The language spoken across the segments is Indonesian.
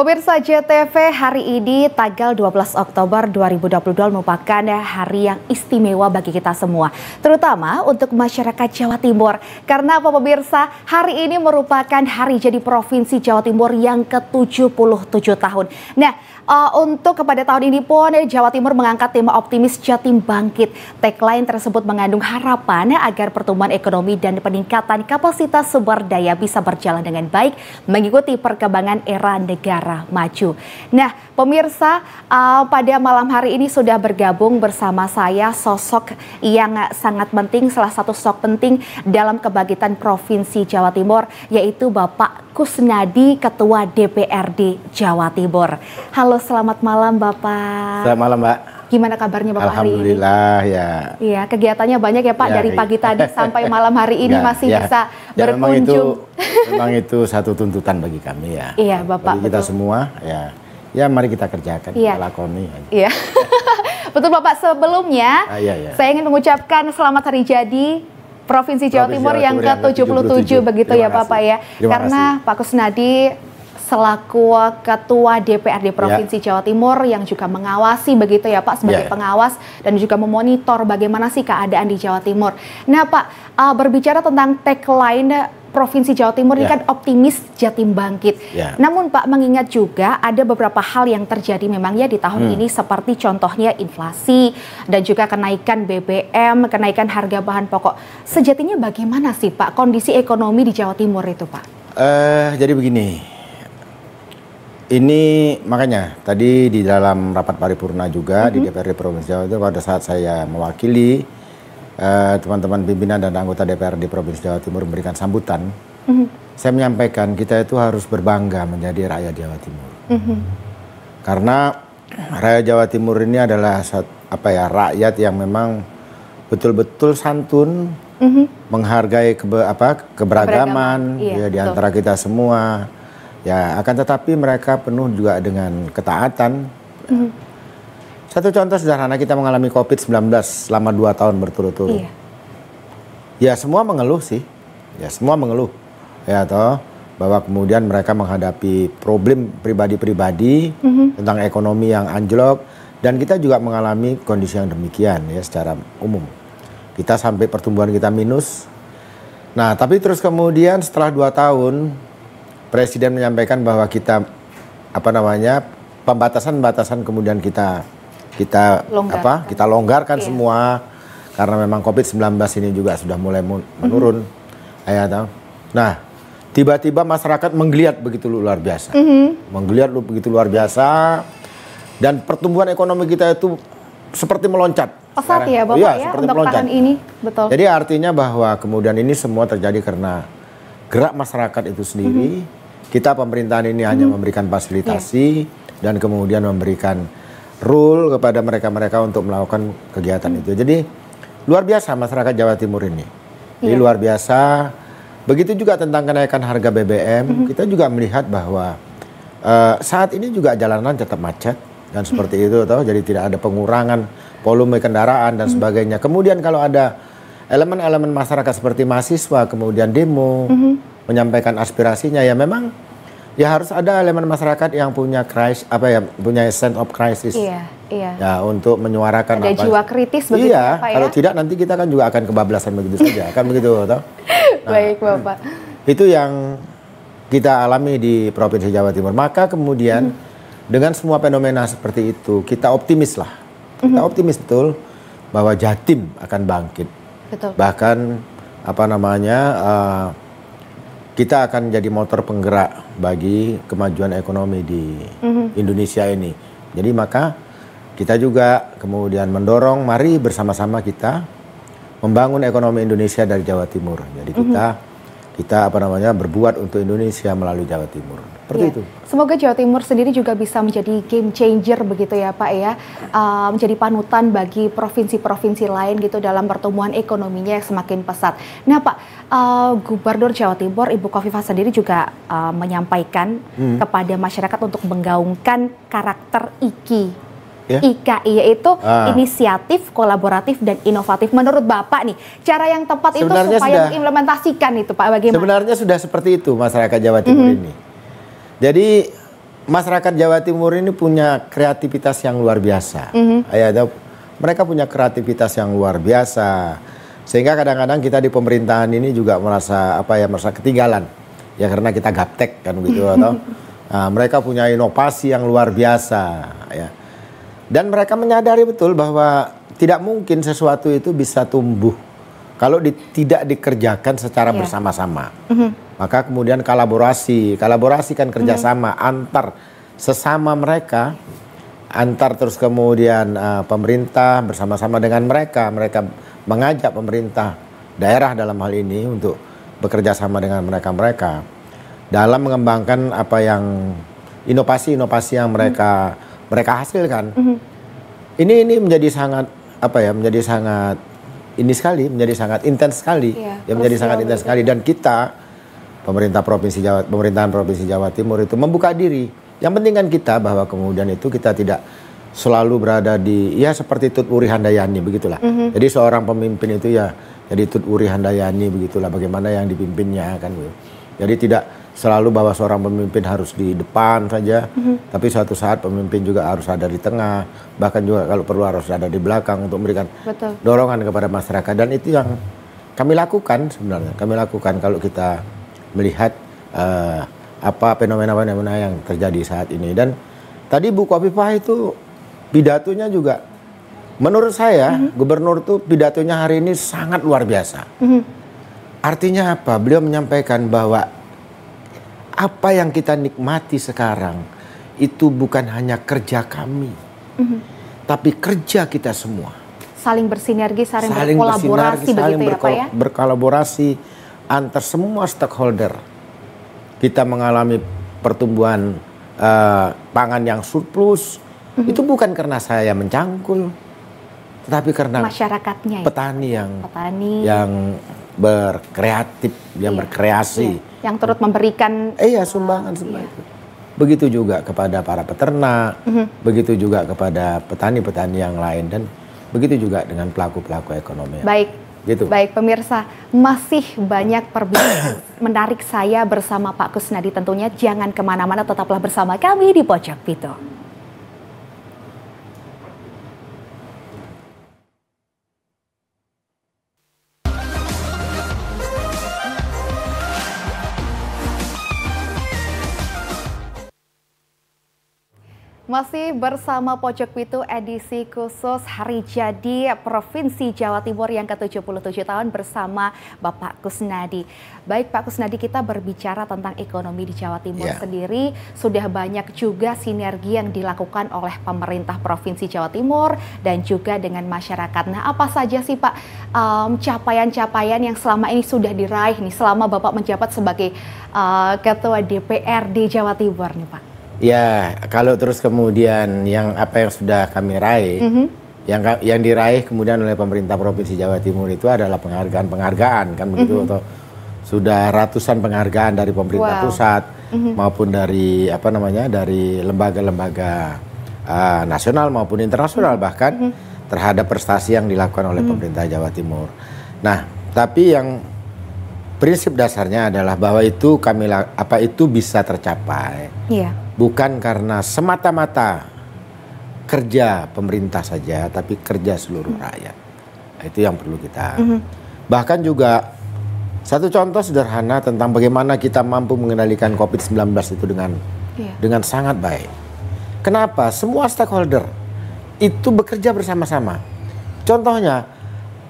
Pemirsa JTV hari ini tanggal 12 Oktober 2022 merupakan hari yang istimewa bagi kita semua. Terutama untuk masyarakat Jawa Timur. Karena apa pemirsa, hari ini merupakan hari jadi Provinsi Jawa Timur yang ke-77 tahun. Nah, uh, untuk kepada tahun ini pun Jawa Timur mengangkat tema optimis Jatim Bangkit. Tagline tersebut mengandung harapan agar pertumbuhan ekonomi dan peningkatan kapasitas sumber daya bisa berjalan dengan baik mengikuti perkembangan era negara negara maju. Nah, pemirsa, uh, pada malam hari ini sudah bergabung bersama saya sosok yang sangat penting, salah satu sosok penting dalam kebangkitan Provinsi Jawa Timur, yaitu Bapak Kusnadi, Ketua DPRD Jawa Timur. Halo, selamat malam Bapak. Selamat malam Mbak. Gimana kabarnya Bapak hari ini? Alhamdulillah ya. Iya, kegiatannya banyak ya Pak ya, dari pagi tadi sampai malam hari ini ya, masih ya. bisa ya, berkunjung. Memang itu, memang itu satu tuntutan bagi kami ya. Iya, Bapak. Bagi kita betul. semua ya. Ya, mari kita kerjakan, ya. kita lakoni. Iya. betul Bapak, sebelumnya ah, ya, ya. saya ingin mengucapkan selamat hari jadi Provinsi Jawa Timur Jawa yang ke-77 begitu ya Bapak ya. Terima Karena kasih. Pak Kusnadi selaku Ketua DPRD Provinsi ya. Jawa Timur yang juga mengawasi begitu ya Pak sebagai ya. pengawas dan juga memonitor bagaimana sih keadaan di Jawa Timur. Nah Pak uh, berbicara tentang tagline Provinsi Jawa Timur ya. ini kan optimis Jatim bangkit. Ya. Namun Pak mengingat juga ada beberapa hal yang terjadi memang ya di tahun hmm. ini seperti contohnya inflasi dan juga kenaikan BBM, kenaikan harga bahan pokok. Sejatinya bagaimana sih Pak kondisi ekonomi di Jawa Timur itu Pak? Uh, jadi begini, ini makanya tadi di dalam rapat paripurna juga mm -hmm. di. DPRD Provinsi Jawa itu pada saat saya mewakili teman-teman uh, pimpinan dan anggota DPRD Provinsi Jawa Timur memberikan sambutan, mm -hmm. saya menyampaikan kita itu harus berbangga menjadi rakyat Jawa Timur. Mm -hmm. Karena rakyat Jawa Timur ini adalah apa ya rakyat yang memang betul-betul santun, mm -hmm. menghargai kebe, apa keberagaman, keberagaman. Iya, ya di antara kita semua Ya, akan tetapi mereka penuh juga dengan ketaatan. Mm. Satu contoh sederhana kita mengalami COVID-19 selama dua tahun berturut-turut. Iya. Ya semua mengeluh sih, ya semua mengeluh, ya toh bahwa kemudian mereka menghadapi problem pribadi-pribadi mm-hmm. tentang ekonomi yang anjlok dan kita juga mengalami kondisi yang demikian ya secara umum. Kita sampai pertumbuhan kita minus. Nah tapi terus kemudian setelah dua tahun Presiden menyampaikan bahwa kita apa namanya pembatasan-pembatasan kemudian kita kita Longgar. apa kita longgarkan iya. semua karena memang COVID-19 ini juga sudah mulai menurun. Mm -hmm. Nah, tiba-tiba masyarakat menggeliat begitu luar biasa. Mm -hmm. Menggeliat begitu luar biasa dan pertumbuhan ekonomi kita itu seperti meloncat. Pesat ya Bapak iya, ya seperti untuk meloncat. tahun ini, betul. Jadi artinya bahwa kemudian ini semua terjadi karena gerak masyarakat itu sendiri. Mm -hmm kita pemerintahan ini hanya hmm. memberikan fasilitasi yeah. dan kemudian memberikan rule kepada mereka-mereka untuk melakukan kegiatan hmm. itu. Jadi luar biasa masyarakat Jawa Timur ini. Jadi yeah. luar biasa. Begitu juga tentang kenaikan harga BBM, hmm. kita juga melihat bahwa uh, saat ini juga jalanan tetap macet dan seperti hmm. itu toh. Jadi tidak ada pengurangan volume kendaraan dan hmm. sebagainya. Kemudian kalau ada elemen-elemen masyarakat seperti mahasiswa kemudian demo hmm menyampaikan aspirasinya ya memang ya harus ada elemen masyarakat yang punya krisis apa ya punya sense of crisis. Iya, iya. Ya untuk menyuarakan ada apa, jiwa kritis begitu iya, Pak ya. Kalau tidak nanti kita kan juga akan kebablasan begitu saja, kan begitu toh. Nah, Baik, Bapak. Itu yang kita alami di Provinsi Jawa Timur. Maka kemudian hmm. dengan semua fenomena seperti itu, kita optimis lah. Kita hmm. optimis betul bahwa Jatim akan bangkit. Betul. Bahkan apa namanya uh, kita akan jadi motor penggerak bagi kemajuan ekonomi di mm-hmm. Indonesia ini. Jadi maka kita juga kemudian mendorong mari bersama-sama kita membangun ekonomi Indonesia dari Jawa Timur. Jadi kita mm-hmm kita apa namanya berbuat untuk Indonesia melalui Jawa Timur. Seperti ya. itu. Semoga Jawa Timur sendiri juga bisa menjadi game changer begitu ya Pak ya, uh, menjadi panutan bagi provinsi-provinsi lain gitu dalam pertumbuhan ekonominya yang semakin pesat. Nah Pak, uh, Gubernur Jawa Timur Ibu Kofifa sendiri juga uh, menyampaikan hmm. kepada masyarakat untuk menggaungkan karakter IKI ya? IKI yaitu ah. inisiatif, kolaboratif dan inovatif. Menurut Bapak nih, cara yang tepat Sebenarnya itu supaya mengimplementasikan itu Pak bagaimana? Sebenarnya sudah seperti itu masyarakat Jawa Timur mm -hmm. ini. Jadi masyarakat Jawa Timur ini punya kreativitas yang luar biasa. Ya, ada- mereka punya kreativitas yang luar biasa. Sehingga kadang-kadang kita di pemerintahan ini juga merasa apa ya merasa ketinggalan. Ya karena kita gaptek kan gitu atau Nah, mereka punya inovasi yang luar biasa ya. Dan mereka menyadari betul bahwa tidak mungkin sesuatu itu bisa tumbuh kalau di- tidak dikerjakan secara Iya. bersama-sama. Maka kemudian kolaborasi, kolaborasi kan kerjasama antar sesama mereka, antar terus kemudian eh, pemerintah bersama-sama dengan mereka, mereka mengajak pemerintah daerah dalam hal ini untuk bekerja sama dengan mereka-mereka dalam mengembangkan apa yang inovasi-inovasi yang mereka mereka hasilkan. Ini ini menjadi sangat apa ya menjadi sangat ini sekali menjadi sangat intens sekali. Iya, ya menjadi sangat intens sekali. Dan kita pemerintah provinsi Jawa pemerintahan provinsi Jawa Timur itu membuka diri. Yang penting kan kita bahwa kemudian itu kita tidak selalu berada di ya seperti Tut Uri Handayani begitulah. Jadi seorang pemimpin itu ya jadi Tut Uri Handayani begitulah. Bagaimana yang dipimpinnya kan gitu. jadi tidak selalu bahwa seorang pemimpin harus di depan saja, tapi suatu saat pemimpin juga harus ada di tengah, bahkan juga kalau perlu harus ada di belakang untuk memberikan Betul. dorongan kepada masyarakat. Dan itu yang kami lakukan sebenarnya. Kami lakukan kalau kita melihat eh, apa fenomena-fenomena yang terjadi saat ini. Dan tadi Bu Kofifah itu pidatonya juga menurut saya gubernur tuh pidatonya hari ini sangat luar biasa. Artinya apa? Beliau menyampaikan bahwa apa yang kita nikmati sekarang itu bukan hanya kerja kami tapi kerja kita semua Saling bersinergi, saling, saling berkolaborasi bersinergi, saling begitu ya Pak ya? berkolaborasi antar semua stakeholder. Kita mengalami pertumbuhan eh, pangan yang surplus Mhm. itu bukan karena saya mencangkul, tetapi karena Masyarakatnya ya? petani yang Petani yang berkreatif, yang Iya, berkreasi. iya. yang turut memberikan Eh ya sumbangan sumbangan itu. Begitu juga kepada para peternak, Mhm. begitu juga kepada petani-petani yang lain dan begitu juga dengan pelaku-pelaku ekonomi. baik. Gitu. Baik pemirsa, masih banyak perbincangan menarik saya bersama Pak Kusnadi tentunya. Jangan ke mana-mana, tetaplah bersama kami di Pojok Pito. Masih bersama Pojok Pitu edisi khusus Hari Jadi Provinsi Jawa Timur yang ke-77 tahun bersama Bapak Kusnadi. Baik Pak Kusnadi kita berbicara tentang ekonomi di Jawa Timur Ya. sendiri. Sudah banyak juga sinergi yang dilakukan oleh pemerintah Provinsi Jawa Timur dan juga dengan masyarakat. Nah apa saja sih Pak capaian-capaian yang selama ini sudah diraih nih selama Bapak menjabat sebagai eh, Ketua DPRD Jawa Timur nih Pak? Ya, kalau terus kemudian yang apa yang sudah kami raih, Mhm. yang ka- yang diraih kemudian oleh pemerintah provinsi Jawa Timur itu adalah penghargaan-penghargaan kan begitu atau sudah ratusan penghargaan dari pemerintah Wow. pusat maupun dari apa namanya dari lembaga-lembaga ah, nasional maupun internasional bahkan terhadap prestasi yang dilakukan oleh pemerintah Jawa Timur. Nah, tapi yang prinsip dasarnya adalah bahwa itu kami apa itu bisa tercapai Iya. bukan karena semata-mata kerja pemerintah saja, tapi kerja seluruh rakyat. Nah, Itu yang perlu kita. Bahkan juga satu contoh sederhana tentang bagaimana kita mampu mengendalikan COVID-19 itu dengan Iya. dengan sangat baik. Kenapa? Semua stakeholder itu bekerja bersama-sama. Contohnya,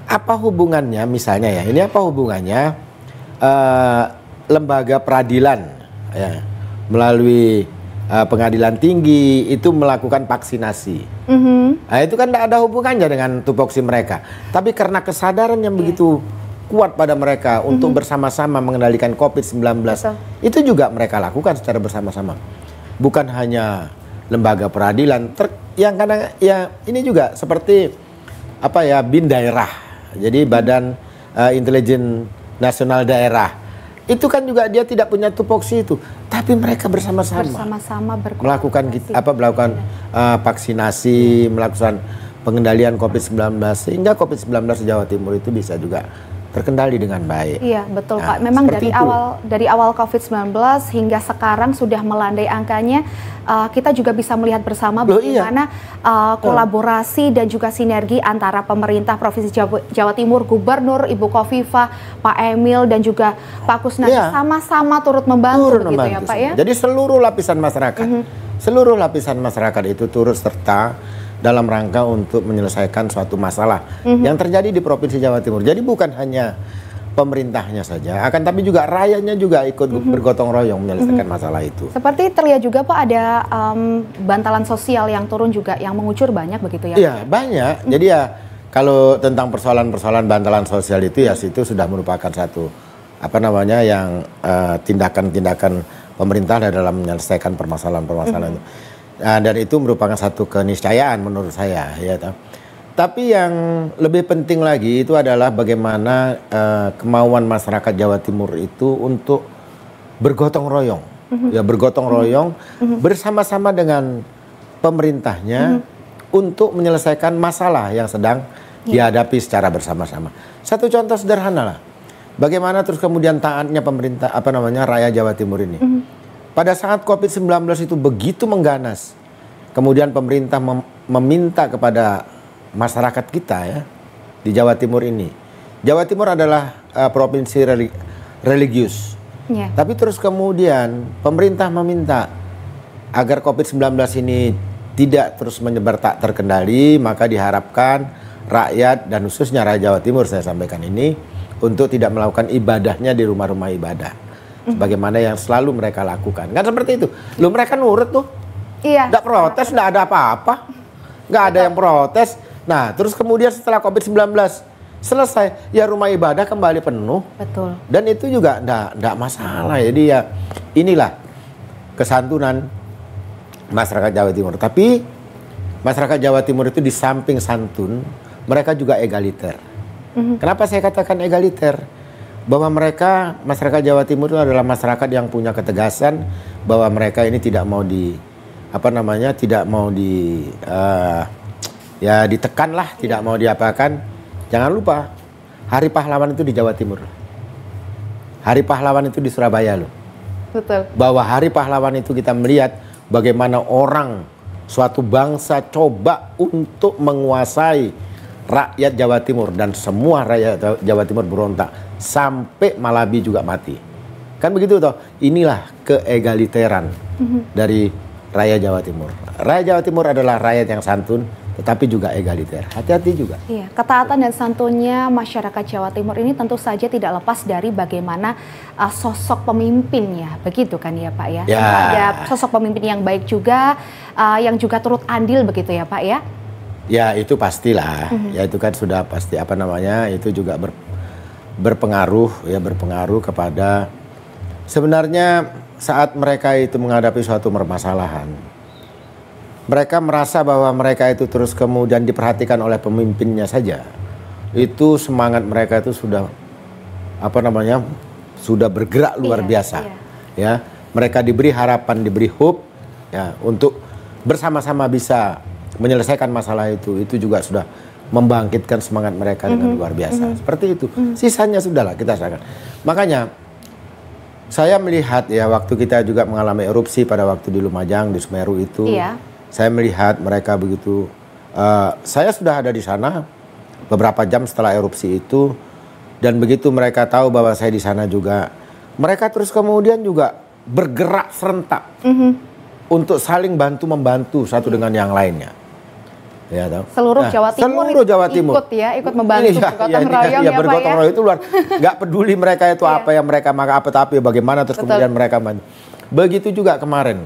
apa hubungannya misalnya ya, ini apa hubungannya eh, lembaga peradilan ya, melalui eh, pengadilan tinggi itu melakukan vaksinasi. Mhm. Nah, itu kan tidak ada hubungannya dengan tupoksi mereka. Tapi karena kesadaran yang Iya. begitu kuat pada mereka untuk bersama-sama mengendalikan COVID-19, Mhm. Betul. itu juga mereka lakukan secara bersama-sama. Bukan hanya lembaga peradilan, ter- yang kadang ya ini juga seperti apa ya bin daerah. Jadi badan eh, intelijen nasional daerah. Itu kan juga dia tidak punya tupoksi itu, tapi mereka bersama-sama. Bersama-sama melakukan apa melakukan uh, vaksinasi, melakukan pengendalian COVID-19 sehingga COVID-19 di Jawa Timur itu bisa juga terkendali dengan baik. Iya, betul nah, Pak. Memang dari itu. awal dari awal COVID-19 hingga sekarang sudah melandai angkanya, uh, kita juga bisa melihat bersama Loh, iya. bagaimana iya. uh, kolaborasi dan juga sinergi antara pemerintah Provinsi Jawa, Jawa Timur, Gubernur Ibu Kofifa, Pak Emil dan juga Pak Kusnadi iya. sama-sama turut membantu turut begitu ya, membantu ya Pak ya. Jadi seluruh lapisan masyarakat, mm -hmm. seluruh lapisan masyarakat itu turut serta dalam rangka untuk menyelesaikan suatu masalah mm-hmm. yang terjadi di Provinsi Jawa Timur. Jadi bukan hanya pemerintahnya saja, akan tapi juga rakyatnya juga ikut mm-hmm. bergotong royong menyelesaikan mm-hmm. masalah itu. Seperti terlihat juga Pak ada um, bantalan sosial yang turun juga yang mengucur banyak begitu ya? Iya banyak. Mm-hmm. Jadi ya kalau tentang persoalan-persoalan bantalan sosial itu ya situ sudah merupakan satu apa namanya yang uh, tindakan-tindakan pemerintah dalam menyelesaikan permasalahan-permasalahan mm-hmm. itu. Nah, dan itu merupakan satu keniscayaan menurut saya ya Tapi yang lebih penting lagi itu adalah bagaimana uh, kemauan masyarakat Jawa Timur itu untuk bergotong royong. Mm-hmm. Ya bergotong mm-hmm. royong mm-hmm. bersama-sama dengan pemerintahnya mm-hmm. untuk menyelesaikan masalah yang sedang yeah. dihadapi secara bersama-sama. Satu contoh sederhana lah. Bagaimana terus kemudian taatnya pemerintah apa namanya rakyat Jawa Timur ini. Mm-hmm pada saat COVID-19 itu begitu mengganas, kemudian pemerintah mem meminta kepada masyarakat kita ya di Jawa Timur ini. Jawa Timur adalah uh, provinsi religi religius. Yeah. Tapi terus kemudian pemerintah meminta agar COVID-19 ini tidak terus menyebar tak terkendali, maka diharapkan rakyat dan khususnya rakyat Jawa Timur saya sampaikan ini untuk tidak melakukan ibadahnya di rumah-rumah ibadah sebagaimana yang selalu mereka lakukan. Kan seperti itu. Lu mereka nurut tuh. Iya. Nggak protes, nggak ada apa-apa. Nggak ada yang protes. Nah, terus kemudian setelah COVID-19 selesai, ya rumah ibadah kembali penuh. Betul. Dan itu juga enggak, enggak masalah. Jadi ya inilah kesantunan masyarakat Jawa Timur. Tapi masyarakat Jawa Timur itu di samping santun, mereka juga egaliter. Mm -hmm. Kenapa saya katakan egaliter? Bahwa mereka masyarakat Jawa Timur itu adalah masyarakat yang punya ketegasan bahwa mereka ini tidak mau di apa namanya tidak mau di uh, ya ditekan lah tidak mau diapakan. Jangan lupa Hari Pahlawan itu di Jawa Timur. Hari Pahlawan itu di Surabaya loh. Betul. Bahwa Hari Pahlawan itu kita melihat bagaimana orang suatu bangsa coba untuk menguasai rakyat Jawa Timur dan semua rakyat Jawa Timur berontak sampai Malabi juga mati. Kan begitu toh. Inilah keegaliteran mm-hmm. dari rakyat Jawa Timur. Rakyat Jawa Timur adalah rakyat yang santun, tetapi juga egaliter. Hati-hati juga. Iya, ketaatan dan santunnya masyarakat Jawa Timur ini tentu saja tidak lepas dari bagaimana uh, sosok pemimpinnya, begitu kan ya Pak ya? ya. Ada sosok pemimpin yang baik juga, uh, yang juga turut andil begitu ya Pak ya? Ya itu pastilah, mm-hmm. ya itu kan sudah pasti apa namanya itu juga ber, berpengaruh ya berpengaruh kepada sebenarnya saat mereka itu menghadapi suatu permasalahan mereka merasa bahwa mereka itu terus kemudian diperhatikan oleh pemimpinnya saja itu semangat mereka itu sudah apa namanya sudah bergerak luar iya, biasa iya. ya mereka diberi harapan diberi hope ya untuk bersama-sama bisa menyelesaikan masalah itu itu juga sudah membangkitkan semangat mereka mm -hmm. dengan mhm. luar biasa. Mm -hmm. Seperti itu. Mm -hmm. Sisanya sudahlah kita serahkan. Makanya saya melihat ya waktu kita juga mengalami erupsi pada waktu di Lumajang di Semeru itu, iya. saya melihat mereka begitu. Uh, saya sudah ada di sana beberapa jam setelah erupsi itu dan begitu mereka tahu bahwa saya di sana juga, mereka terus kemudian juga bergerak serentak mm -hmm. untuk saling bantu membantu satu dengan yang lainnya. Ya, tahu. Seluruh nah, Jawa Timur seluruh Jawa Timur ikut ya, ikut membantu ini, ya, bergotong ya, royong ya, ya bergotong ya? royong itu luar. Gak peduli mereka itu iya. apa yang mereka maka apa tapi bagaimana terus Betul. kemudian mereka bantu. Begitu juga kemarin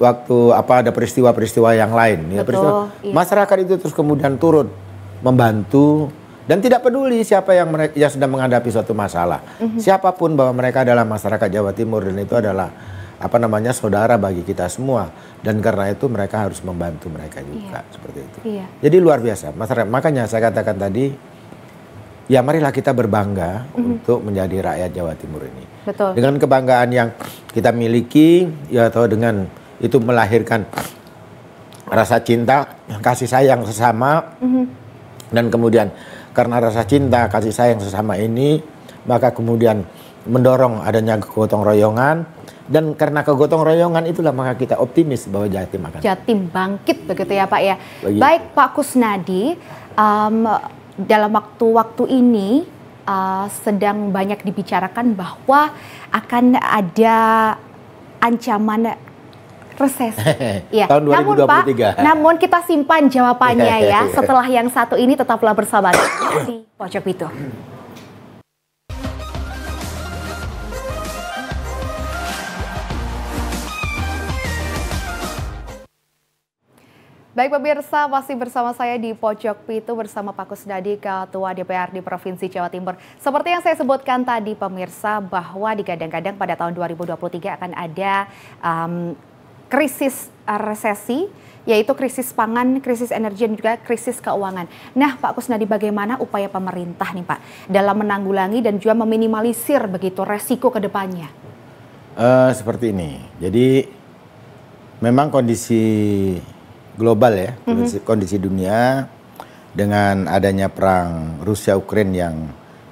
waktu apa ada peristiwa-peristiwa yang lain ya peristiwa iya. masyarakat itu terus kemudian turun membantu dan tidak peduli siapa yang mereka yang sedang menghadapi suatu masalah. Mm -hmm. Siapa pun bahwa mereka adalah masyarakat Jawa Timur dan itu adalah apa namanya saudara bagi kita semua dan karena itu mereka harus membantu mereka juga iya. seperti itu. Iya. Jadi luar biasa. Masyarakat makanya saya katakan tadi ya marilah kita berbangga mm-hmm. untuk menjadi rakyat Jawa Timur ini. Betul. Dengan kebanggaan yang kita miliki ya atau dengan itu melahirkan rasa cinta, kasih sayang sesama mm-hmm. dan kemudian karena rasa cinta kasih sayang sesama ini maka kemudian mendorong adanya kegotong royongan dan karena kegotong royongan itulah maka kita optimis bahwa Jatim akan Jatim bangkit begitu ya Pak ya. Begitu. Baik Pak Kusnadi, um, dalam waktu-waktu ini uh, sedang banyak dibicarakan bahwa akan ada ancaman resesi. ya. Tahun 2023. Namun Pak, namun kita simpan jawabannya ya. Setelah yang satu ini tetaplah bersama di Pojok. Baik pemirsa, masih bersama saya di Pojok Pitu bersama Pak Kusnadi, Ketua DPR di Provinsi Jawa Timur. Seperti yang saya sebutkan tadi pemirsa bahwa digadang-gadang pada tahun 2023 akan ada um, krisis uh, resesi, yaitu krisis pangan, krisis energi, dan juga krisis keuangan. Nah Pak Kusnadi bagaimana upaya pemerintah nih Pak dalam menanggulangi dan juga meminimalisir begitu resiko ke depannya? Uh, seperti ini, jadi memang kondisi global ya, mhm. kondisi, mm-hmm. kondisi dunia dengan adanya perang Rusia Ukraina yang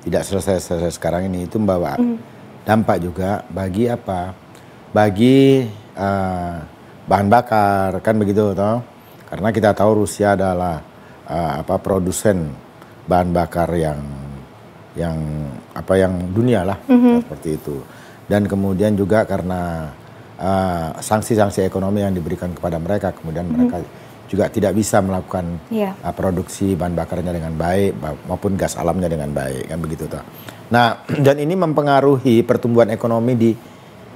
tidak selesai-selesai sekarang ini itu membawa mm-hmm. dampak juga bagi apa? Bagi uh, bahan bakar kan begitu toh. Karena kita tahu Rusia adalah uh, apa produsen bahan bakar yang yang apa yang dunia lah mm-hmm. seperti itu. Dan kemudian juga karena sanksi-sanksi uh, ekonomi yang diberikan kepada mereka, kemudian mm -hmm. mereka juga tidak bisa melakukan yeah. Iya. uh, produksi bahan bakarnya dengan baik maupun gas alamnya dengan baik kan begitu toh. Nah dan ini mempengaruhi pertumbuhan ekonomi di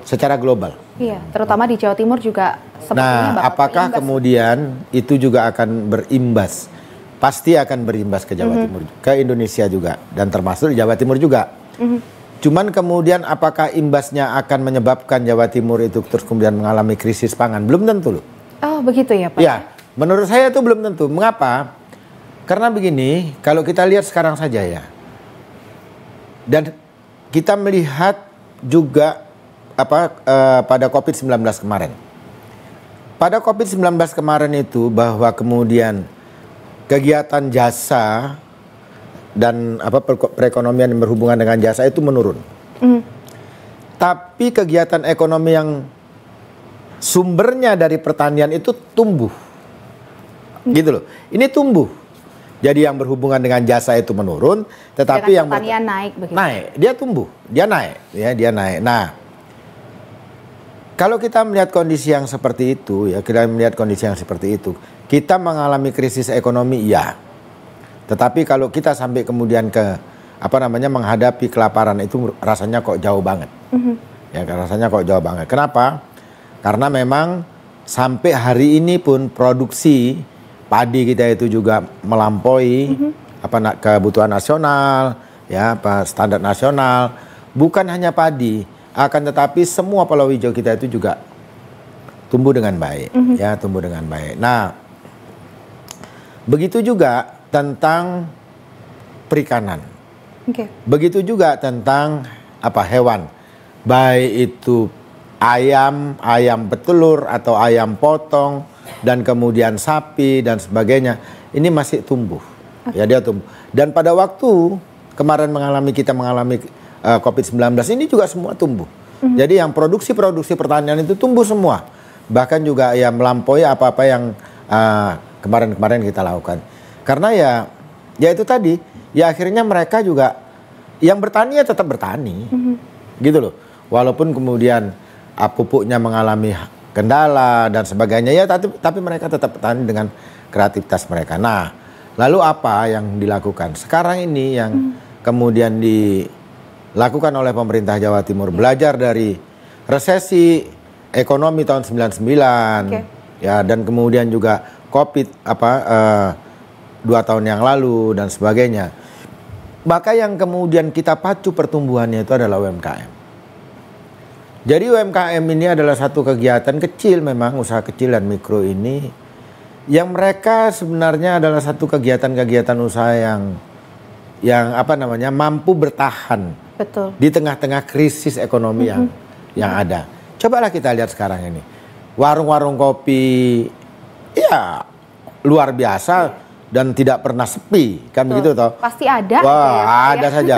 secara global. Iya, terutama di Jawa Timur juga Nah, apakah berimbas. kemudian itu juga akan berimbas? Pasti akan berimbas ke Jawa mm -hmm. Timur, ke Indonesia juga dan termasuk di Jawa Timur juga. Mm -hmm. Cuman kemudian apakah imbasnya akan menyebabkan Jawa Timur itu terus kemudian mengalami krisis pangan? Belum tentu loh. Oh begitu ya Pak? Ya, menurut saya itu belum tentu. Mengapa? Karena begini, kalau kita lihat sekarang saja ya. Dan kita melihat juga apa uh, pada Covid-19 kemarin. Pada Covid-19 kemarin itu bahwa kemudian kegiatan jasa dan apa perekonomian yang berhubungan dengan jasa itu menurun. Mm. Tapi kegiatan ekonomi yang sumbernya dari pertanian itu tumbuh. Mm. Gitu loh. Ini tumbuh. Jadi yang berhubungan dengan jasa itu menurun, tetapi yang pertanian naik begitu. Naik, dia tumbuh, dia naik, ya dia naik. Nah, kalau kita melihat kondisi yang seperti itu, ya kita melihat kondisi yang seperti itu, kita mengalami krisis ekonomi, ya tetapi kalau kita sampai kemudian ke apa namanya menghadapi kelaparan itu rasanya kok jauh banget. Mm-hmm. Ya rasanya kok jauh banget. Kenapa? Karena memang sampai hari ini pun produksi padi kita itu juga melampaui mm-hmm. apa kebutuhan nasional, ya apa standar nasional. Bukan hanya padi, akan tetapi semua palawija kita itu juga tumbuh dengan baik, mm-hmm. ya tumbuh dengan baik. Nah, begitu juga tentang perikanan. Okay. Begitu juga tentang apa hewan, baik itu ayam, ayam petelur atau ayam potong dan kemudian sapi dan sebagainya. Ini masih tumbuh. Okay. Ya dia tumbuh. Dan pada waktu kemarin mengalami kita mengalami uh, Covid-19 ini juga semua tumbuh. Mm -hmm. Jadi yang produksi-produksi pertanian itu tumbuh semua. Bahkan juga ya melampaui apa-apa yang uh, kemarin-kemarin kita lakukan. Karena ya ya itu tadi, ya akhirnya mereka juga yang bertani ya tetap bertani. Mm -hmm. Gitu loh. Walaupun kemudian uh, pupuknya mengalami kendala dan sebagainya ya tapi tapi mereka tetap bertani dengan kreativitas mereka. Nah, lalu apa yang dilakukan? Sekarang ini yang mm. kemudian dilakukan oleh pemerintah Jawa Timur belajar dari resesi ekonomi tahun 99 okay. ya dan kemudian juga Covid apa uh, dua tahun yang lalu dan sebagainya. Maka yang kemudian kita pacu pertumbuhannya itu adalah UMKM. Jadi UMKM ini adalah satu kegiatan kecil memang usaha kecil dan mikro ini yang mereka sebenarnya adalah satu kegiatan-kegiatan usaha yang yang apa namanya mampu bertahan Betul. di tengah-tengah krisis ekonomi mm -hmm. yang yang ada. Cobalah kita lihat sekarang ini warung-warung kopi ya luar biasa dan tidak pernah sepi kan begitu toh pasti ada wah gitu ya, ada ya. saja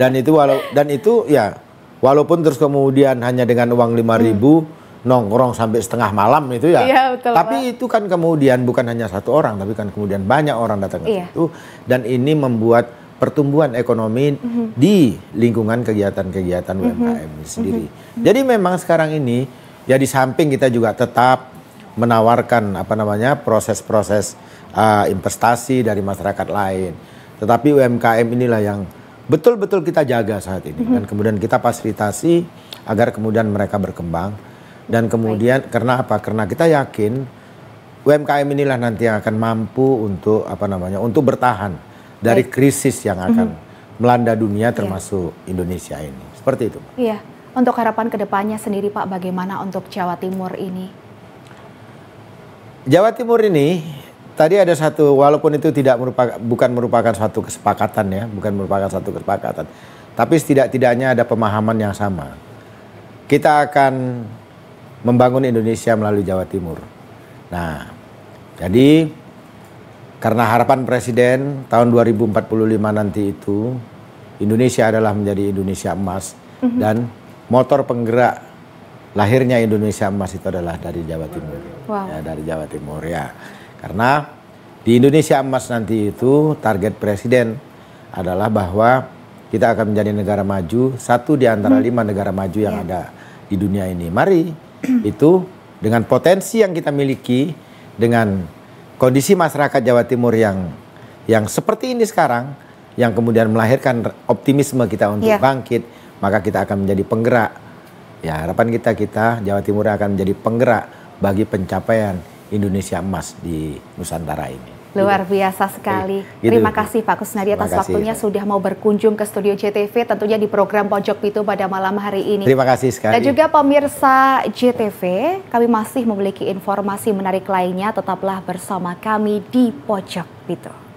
dan itu walau dan itu ya walaupun terus kemudian hanya dengan uang lima hmm. ribu nongkrong sampai setengah malam itu ya. Iya, betul, tapi Pak. itu kan kemudian bukan hanya satu orang, tapi kan kemudian banyak orang datang ke iya. situ dan ini membuat pertumbuhan ekonomi mm -hmm. di lingkungan kegiatan-kegiatan mm -hmm. UMKM sendiri. Mm -hmm. Jadi memang sekarang ini ya di samping kita juga tetap menawarkan apa namanya proses-proses uh, investasi dari masyarakat lain. Tetapi UMKM inilah yang betul-betul kita jaga saat ini mm -hmm. dan kemudian kita fasilitasi agar kemudian mereka berkembang dan kemudian Baik. karena apa? Karena kita yakin UMKM inilah nanti yang akan mampu untuk apa namanya untuk bertahan dari Baik. krisis yang akan mm -hmm. melanda dunia iya. termasuk yeah. Indonesia ini. Seperti itu. Iya. Untuk harapan ke depannya sendiri Pak, bagaimana untuk Jawa Timur ini? Jawa Timur ini tadi ada satu walaupun itu tidak merupakan bukan merupakan satu kesepakatan ya, bukan merupakan satu kesepakatan. Tapi setidak-tidaknya ada pemahaman yang sama. Kita akan membangun Indonesia melalui Jawa Timur. Nah, jadi karena harapan Presiden tahun 2045 nanti itu Indonesia adalah menjadi Indonesia emas mm -hmm. dan motor penggerak lahirnya Indonesia emas itu adalah dari Jawa Timur. Wow. Ya, dari Jawa Timur ya. Karena di Indonesia emas nanti itu target Presiden adalah bahwa kita akan menjadi negara maju, satu di antara hmm. lima negara maju yang yeah. ada di dunia ini. Mari itu dengan potensi yang kita miliki dengan kondisi masyarakat Jawa Timur yang yang seperti ini sekarang yang kemudian melahirkan optimisme kita untuk yeah. bangkit maka kita akan menjadi penggerak ya harapan kita kita Jawa Timur akan menjadi penggerak bagi pencapaian Indonesia emas di Nusantara ini. Luar gitu. biasa sekali. Gitu. Terima kasih Pak Kusnadi atas kasih, waktunya ya. sudah mau berkunjung ke studio JTV tentunya di program Pojok Pitu pada malam hari ini. Terima kasih sekali. Dan juga pemirsa JTV, kami masih memiliki informasi menarik lainnya. Tetaplah bersama kami di Pojok Pitu.